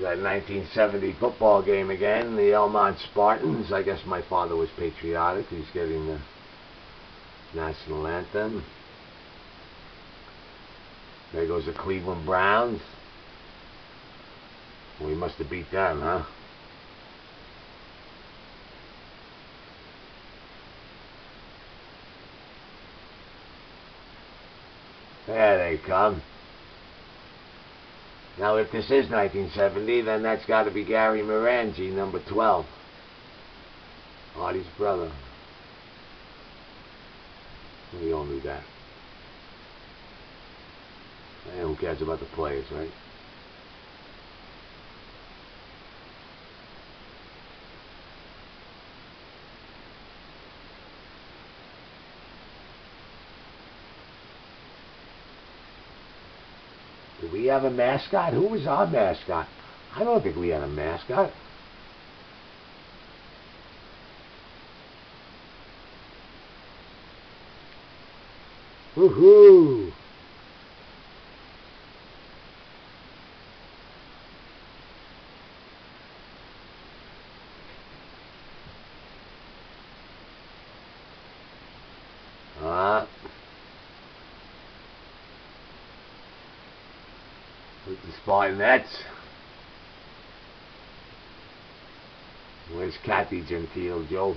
That 1970 football game again, the Elmont Spartans. I guess my father was patriotic. He's getting the national anthem. There goes the Cleveland Browns. We must have beat them, huh? There they come. Now, if this is 1970, then that's got to be Gary Marangi, number 12. Artie's brother. We all knew that. And who cares about the players, right? We have a mascot? Who was our mascot? I don't think we had a mascot. Woohoo! Ah. With the Spartanettes. Where's Kathy Gentile, Joe?